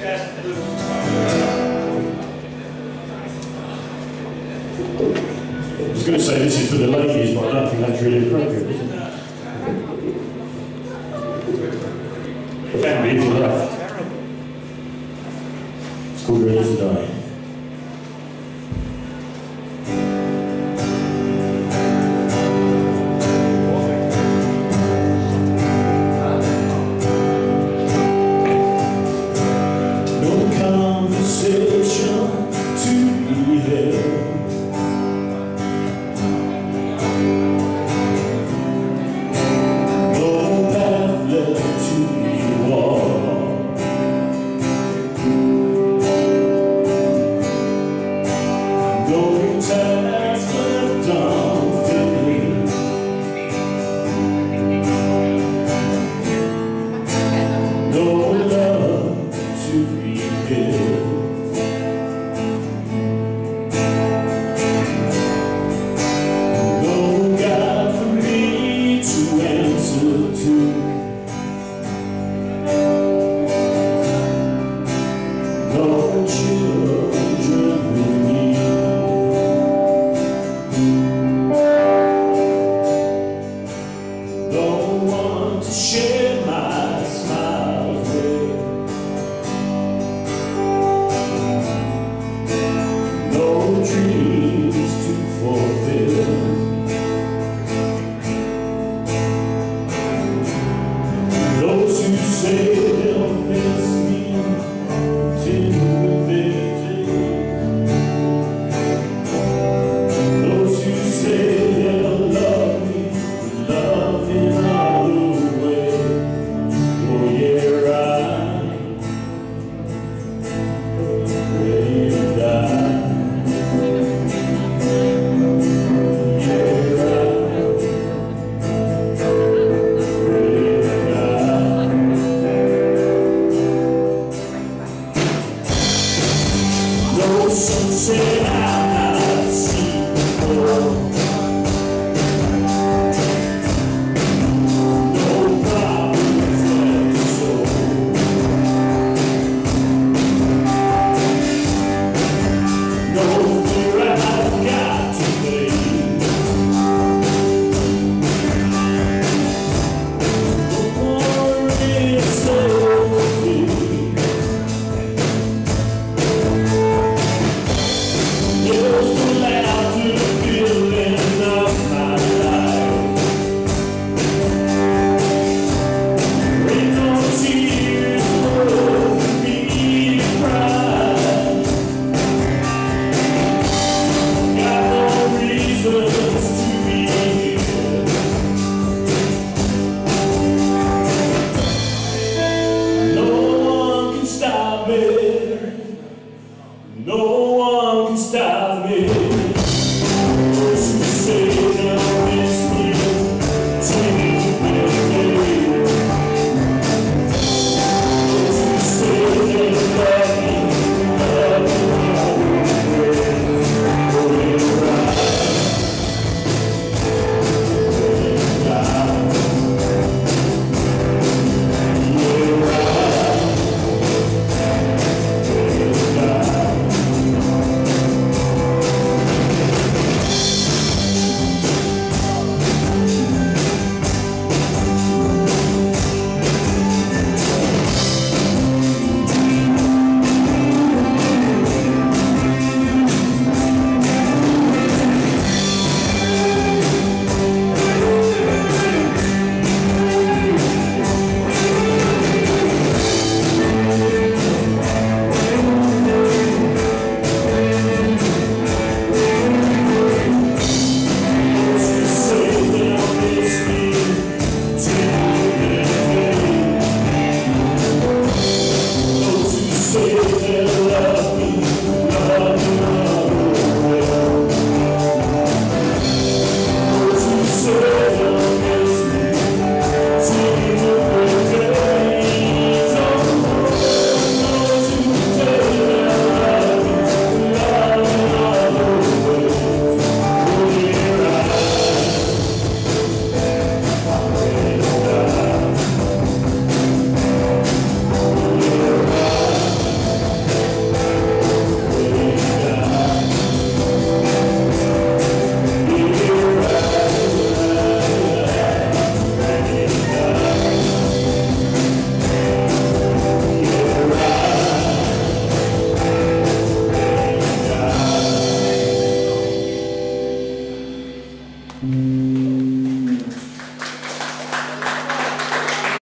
I was going to say this is for the ladies, but I don't think that's really appropriate, is it? Can if you. It's called